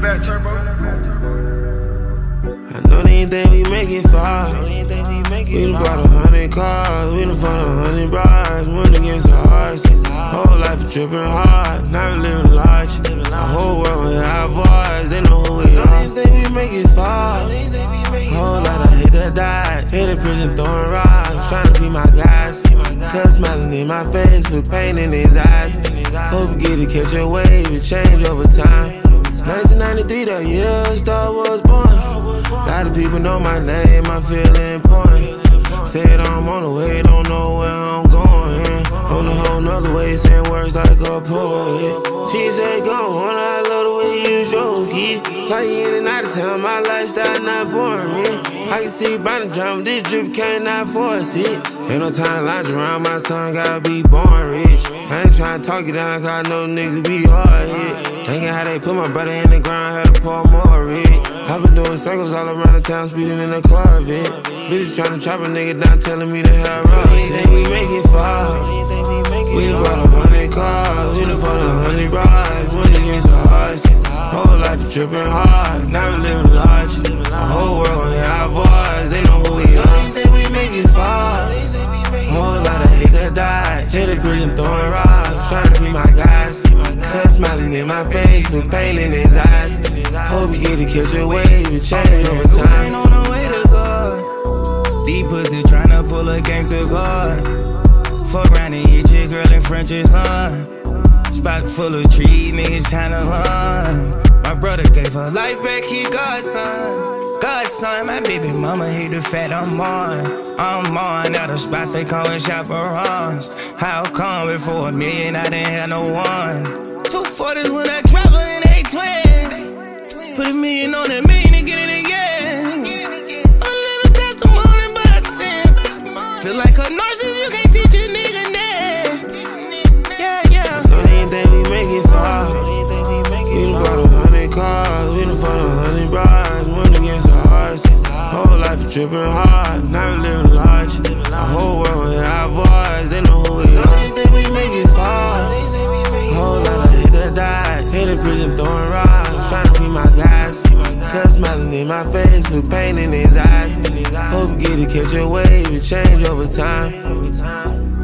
back, turbo. I know they ain't think we make it far. We done bought a hundred cars, we done fought a hundred brides. Went against the odds. Whole life tripping hard, not living large. The whole world with our voice, they know who we are. They think we make it far. Whole lot of hate that died. Hit the prison throwing rocks, trying to feed my guys. Cuz smiling in my face with pain in his eyes. Hope you get to catch a wave and change over time. 1993, the Wunna born. Lot of people know my name, I feel important. Said I'm on the way, don't know where I'm going. On a whole nother way, saying words like a poet. She said, go on, I love the way you stroke it. Fly in and out of town, my lifestyle not boring. I can see by the drum, this drip cannot force it. Ain't no time to lounge around, my son gotta be born rich. I ain't tryna talk you down, cause I know niggas be hard hit. Thinking how they put my brother in the ground, had to pour more rig. i been doing circles all around the town, speeding in the a Corvette. Bitches tryna chop a nigga down, telling me to have rough. Think we make it far. We bought a hundred cars, we done fought a hundred rides, went against the odds. Whole life tripping hard, never living large. The whole world hear our voice, they know who we are. Think we make it far. Whole lot of hate that died, Jada prison throwing rocks, trying to be my guys. In my face with pain in his eyes. Hope you get to catch a wave and change over time. on the way to God. Deep pussy tryna pull a gangster guard. Fuck around and hit your girl in French's son. Spot full of trees, niggas tryna run. My brother gave her life back, he godson. Godson, my baby mama hate the fat I'm on. I'm on, now the spots they come with chaperones. How come before a million I didn't have no one? Two forties when I travel in eight twins. Put a million on that million and get it again. I'm living testimony, but I sin. Feel like a narcissist, you can't teach a nigga that. Yeah, yeah. They ain't think we make it far. We done bought a hundred cars, we done fought a hundred brides, went against the odds. Whole life is tripping hard, not living large. The whole world hit the prison throwing rocks, trying to feed my guys. Cuz smiling in my face with pain in his eyes. Hope you get to catch a wave and change over time.